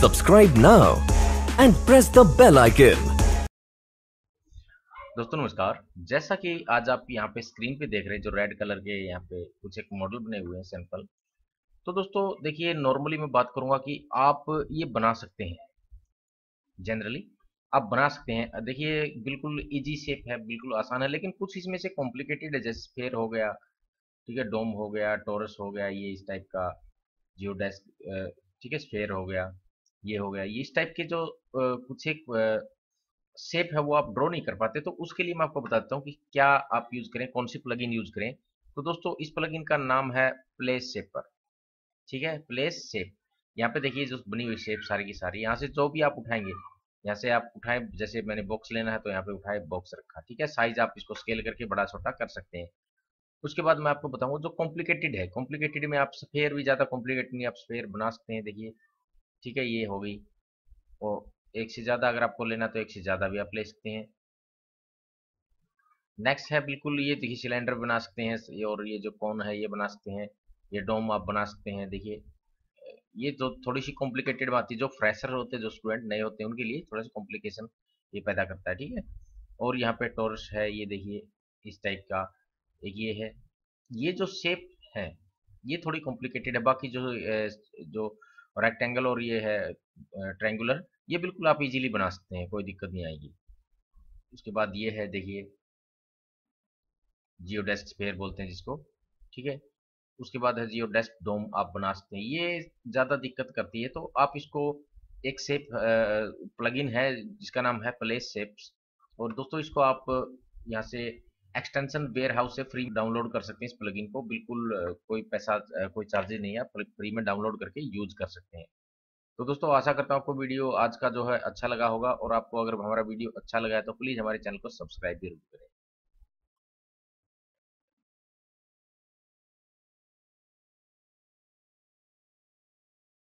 Subscribe now and press the bell icon. दोस्तों, नमस्कार। जैसा कि आज आप यहाँ पे स्क्रीन पे देख रहे हैं, जो रेड कलर के यहाँ पे कुछ एक मॉडल बने हुए हैं सैंपल तो दोस्तों, देखिए नॉर्मली मैं बात करूँगा कि आप ये बना सकते हैं। जनरली आप बना सकते हैं। देखिए, बिल्कुल इजी शेप है, बिल्कुल आसान है, लेकिन कुछ इसमें से कॉम्प्लिकेटेड है, जैसे स्फेयर हो गया, ठीक है डोम हो गया टोरस हो गया, ये इस टाइप का जियोडेस्क ठीक है स्फेयर हो गया। ये हो गया। इस टाइप के जो कुछ एक शेप है वो आप ड्रॉ नहीं कर पाते तो उसके लिए मैं आपको बताता हूँ कि क्या आप यूज़ करें, कौन सी प्लगइन यूज़ करें। तो दोस्तों, इस प्लगइन का नाम है प्लेस शेपर ठीक है? प्लेस शेप यहाँ पे देखिए, जो बनी हुई शेप सारी की सारी, यहाँ से जो भी आप उठाएँगे, यहाँ से आप उठाएँ, जैसे मैंने बॉक्स लेना है तो यहाँ पे उठाए बॉक्स रखा। ठीक है? साइज़ आप इसको स्केल करके बड़ा छोटा कर सकते हैं। उसके बाद मैं आपको बताऊँगा, जो कॉम्प्लिकेटेड है कॉम्प्लिकेटेड में आप स्फेयर भी ज़्यादा कॉम्प्लिकेटेड नहीं, आप स्फेयर बना सकते हैं, देखिए। ठीक है, ये हो गई। और एक से ज़्यादा अगर आपको लेना तो एक से ज़्यादा भी आप ले सकते हैं। नेक्स्ट है बिल्कुल ये, देखिए सिलेंडर बना सकते हैं और ये जो कौन है, ये बना सकते हैं, ये डोम आप बना सकते हैं, देखिए। ये जो थोड़ी सी कॉम्प्लिकेटेड बात है जो फ्रेशर होते हैं, जो स्टूडेंट नए होते हैं, उनके लिए थोड़ा सा कॉम्प्लिकेशन ये पैदा करता है, ठीक है। और यहाँ पे टॉर्च है, ये देखिए, इस टाइप का एक ये है। ये जो शेप है, ये थोड़ी कॉम्प्लिकेटेड है, बाकी जो जो रेक्टेंगल और ये है ट्रेंगुलर ये बिल्कुल आप इजीली बना सकते हैं, कोई दिक्कत नहीं आएगी। उसके बाद ये है, देखिए। जियो डेस्क स्पेयर बोलते हैं जिसको, ठीक है? उसके बाद है जियो डेस्क डोम आप बना सकते हैं। ये ज़्यादा दिक्कत करती है तो आप इसको एक सेप प्लगइन है, जिसका नाम है प्लेस सेप्स और दोस्तों, इसको आप यहाँ से एक्सटेंशन वेयर हाउस से फ्री डाउनलोड कर सकते हैं इस प्लगइन को। बिल्कुल कोई पैसा कोई चार्जेज नहीं है। फ्री में डाउनलोड करके यूज़ कर सकते हैं। तो दोस्तों, आशा करता हूँ आपको वीडियो आज का जो है अच्छा लगा होगा। और आपको अगर हमारा वीडियो अच्छा लगा है तो प्लीज़ हमारे चैनल को सब्सक्राइब ज़रूर करें।